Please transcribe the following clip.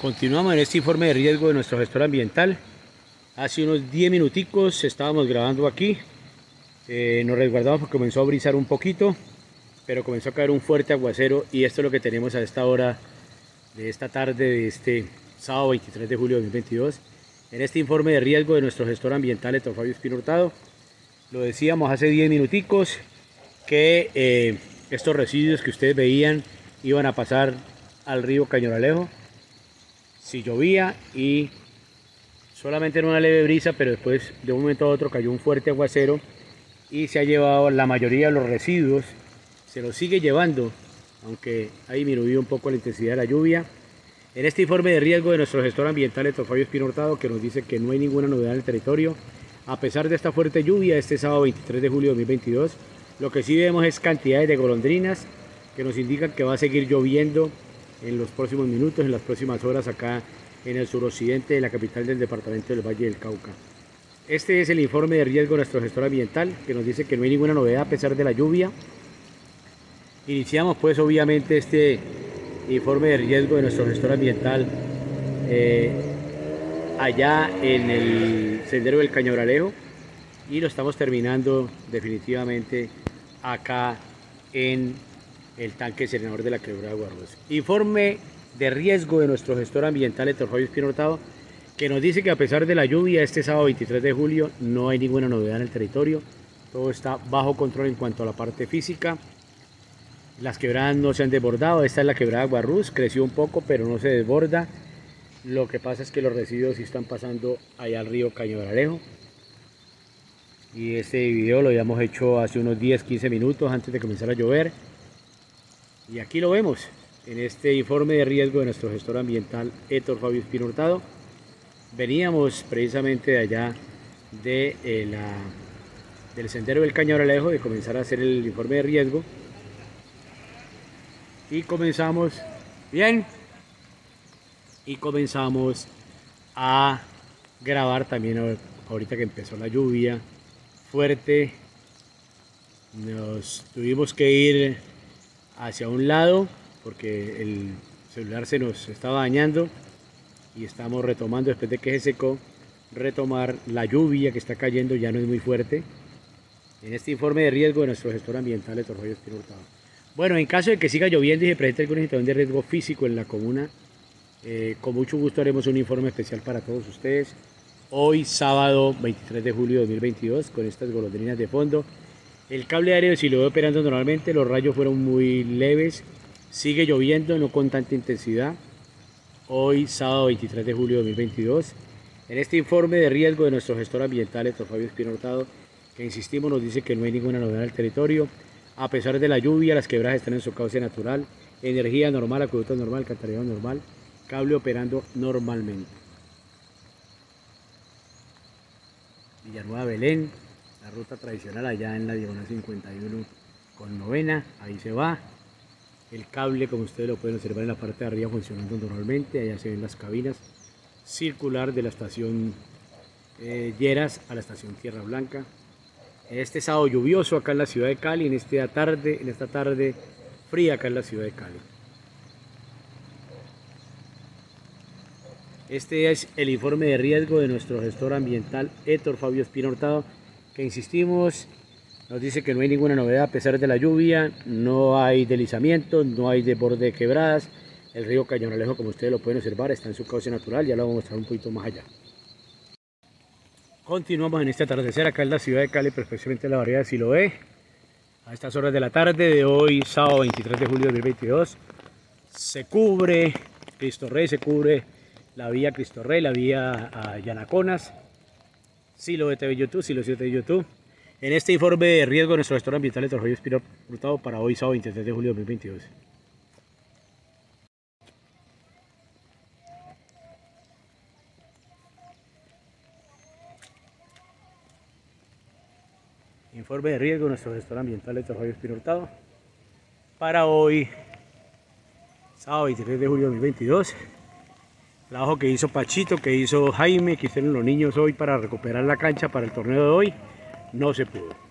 Continuamos en este informe de riesgo de nuestro gestor ambiental. Hace unos 10 minuticos estábamos grabando aquí. Eh, nos resguardamos porque comenzó a brisar un poquito, pero comenzó a caer un fuerte aguacero y esto es lo que tenemos a esta hora de esta tarde de este sábado 23 de julio de 2022. En este informe de riesgo de nuestro gestor ambiental, Héctor Fabio Espino Hurtado, lo decíamos hace 10 minuticos que eh, estos residuos que ustedes veían iban a pasar al río Cañoralejo si llovía y solamente era una leve brisa, pero después de un momento a otro cayó un fuerte aguacero y se ha llevado la mayoría de los residuos, se los sigue llevando, aunque ha disminuido un poco la intensidad de la lluvia. En este informe de riesgo de nuestro gestor ambiental, Fabio Espino Hurtado, que nos dice que no hay ninguna novedad en el territorio, a pesar de esta fuerte lluvia este sábado 23 de julio de 2022, lo que sí vemos es cantidades de golondrinas que nos indican que va a seguir lloviendo en los próximos minutos, en las próximas horas acá en el suroccidente de la capital del departamento del Valle del Cauca. Este es el informe de riesgo de nuestro gestor ambiental que nos dice que no hay ninguna novedad a pesar de la lluvia. Iniciamos pues obviamente este informe de riesgo de nuestro gestor ambiental eh, allá en el sendero del Cañoralejo y lo estamos terminando definitivamente acá en el tanque serenador de la quebrada de. Informe de riesgo de nuestro gestor ambiental, Fabio Espino Hurtado, que nos dice que a pesar de la lluvia este sábado 23 de julio no hay ninguna novedad en el territorio, todo está bajo control en cuanto a la parte física, las quebradas no se han desbordado, esta es la quebrada Guarruz, creció un poco pero no se desborda, lo que pasa es que los residuos sí están pasando allá al río Caño de Alejo. Y este video lo habíamos hecho hace unos 10-15 minutos antes de comenzar a llover. Y aquí lo vemos, en este informe de riesgo de nuestro gestor ambiental, Héctor Fabio Espino Hurtado. Veníamos precisamente de allá de, eh, la, del sendero del Cañaralejo de comenzar a hacer el informe de riesgo. Y comenzamos, bien, y comenzamos a grabar también ahorita que empezó la lluvia fuerte. Nos tuvimos que ir hacia un lado porque el celular se nos estaba dañando y estamos retomando después de que se secó retomar la lluvia que está cayendo ya no es muy fuerte en este informe de riesgo de nuestro gestor ambiental Torroyo Espino Hurtado. Bueno, en caso de que siga lloviendo y se presente alguna situación de riesgo físico en la comuna, eh, con mucho gusto haremos un informe especial para todos ustedes. Hoy, sábado 23 de julio de 2022, con estas golondrinas de fondo, el cable aéreo si lo veo operando normalmente, los rayos fueron muy leves, sigue lloviendo, no con tanta intensidad. Hoy, sábado 23 de julio de 2022, en este informe de riesgo de nuestro gestor ambiental, Héctor Fabio Espino Hurtado, que insistimos nos dice que no hay ninguna novedad en el territorio. A pesar de la lluvia, las quebradas están en su cauce natural, energía normal, acueducto normal, alcantarillado normal, cable operando normalmente. Villanueva Belén, la ruta tradicional allá en la diagonal 51 con novena, ahí se va. El cable, como ustedes lo pueden observar en la parte de arriba, funcionando normalmente. Allá se ven las cabinas circular de la estación eh, Lleras a la estación Tierra Blanca. Este sábado lluvioso acá en la ciudad de Cali, en esta tarde, en esta tarde fría acá en la ciudad de Cali. Este es el informe de riesgo de nuestro gestor ambiental Héctor Fabio Espino Hurtado que insistimos, nos dice que no hay ninguna novedad a pesar de la lluvia, no hay deslizamiento, no hay desborde de quebradas, el río Cañonalejo como ustedes lo pueden observar está en su cauce natural, ya lo vamos a mostrar un poquito más allá. Continuamos en este atardecer acá en la ciudad de Cali, perfectamente la variedad de Siloé, a estas horas de la tarde de hoy, sábado 23 de julio de 2022, se cubre Cristo Rey, se cubre la vía Cristo Rey, la vía Yanaconas, si lo de YouTube, si lo de YouTube. En este informe de riesgo de nuestro gestor ambiental de Torroyo Espino Hurtado para hoy, sábado 23 de julio de 2022. Informe de riesgo de nuestro gestor ambiental de Torroyo Espino Hurtado para hoy, sábado 23 de julio de 2022. Trabajo que hizo Pachito, que hizo Jaime, que hicieron los niños hoy para recuperar la cancha para el torneo de hoy, no se pudo.